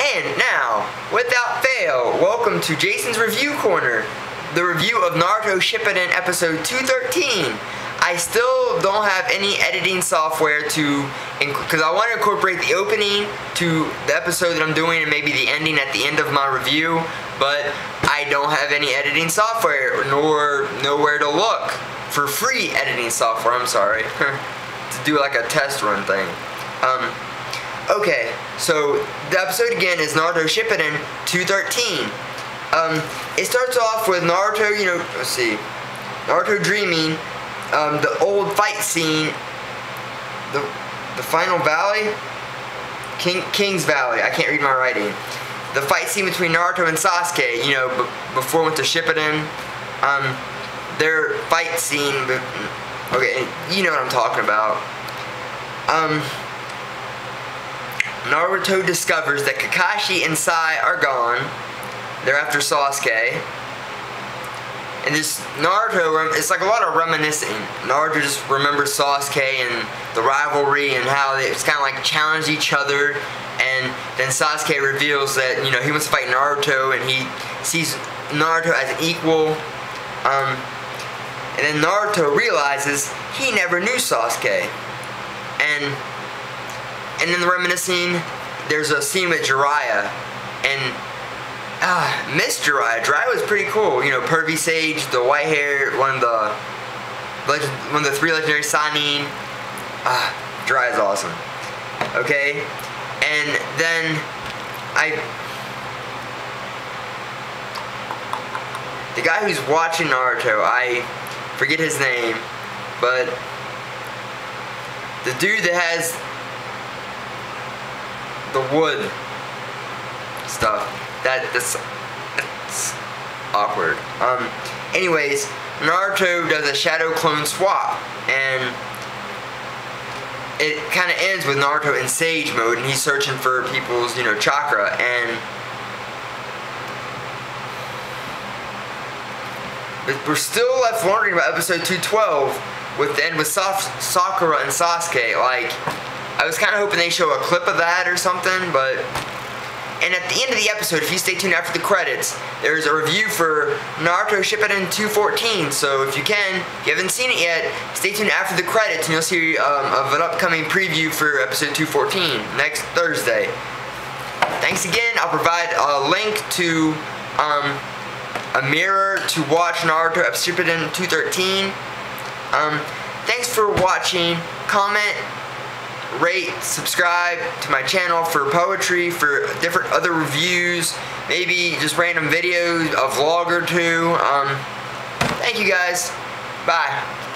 And now, without fail, welcome to Jason's Review Corner, the review of Naruto Shippuden episode 213. I still don't have any editing software to, because I want to incorporate the opening to the episode that I'm doing and maybe the ending at the end of my review, but I don't have any editing software nor nowhere to look for free editing software. I'm sorry. to do like a test run thing. Um, okay, so the episode again is Naruto Shippuden 213. Um, it starts off with Naruto, you know, let's see, Naruto dreaming, um, the old fight scene, the the final valley, King King's Valley. I can't read my writing. The fight scene between Naruto and Sasuke, you know, before went to Shippuden. Um, their fight scene. Okay, you know what I'm talking about. Um, Naruto discovers that Kakashi and Sai are gone. They're after Sasuke. And this Naruto, it's like a lot of reminiscing. Naruto just remembers Sasuke and the rivalry and how it's kind of like challenge each other. And then Sasuke reveals that, you know, he wants to fight Naruto and he sees Naruto as an equal. Um, and then Naruto realizes he never knew Sasuke. And and in the reminiscing, there's a scene with Jiraiya. And ah, Miss Jiraiya. Jiraiya was pretty cool. You know, Pervy Sage, the white hair, one of the one of the three legendary Sannin. Ah, Jiraiya's awesome. Okay? And then I the guy who's watching Naruto, I forget his name, but the dude that has the wood stuff, that that's, that's awkward. Um, anyways, Naruto does a shadow clone swap, and it kind of ends with Naruto in Sage mode, and he's searching for people's, you know, chakra, and we're still left wondering about episode 212 with the end with Sakura and Sasuke. Like, I was kind of hoping they show a clip of that or something, but. And at the end of the episode, if you stay tuned after the credits, there's a review for Naruto Shippuden 214. So if you can, if you haven't seen it yet, stay tuned after the credits and you'll see um, of an upcoming preview for episode 214 next Thursday. Thanks again. I'll provide a link to um, a mirror to watch Naruto Shippuden 213. Um, thanks for watching. Comment, rate, subscribe to my channel for poetry, for different other reviews, maybe just random videos, a vlog or two. Um, thank you guys. Bye.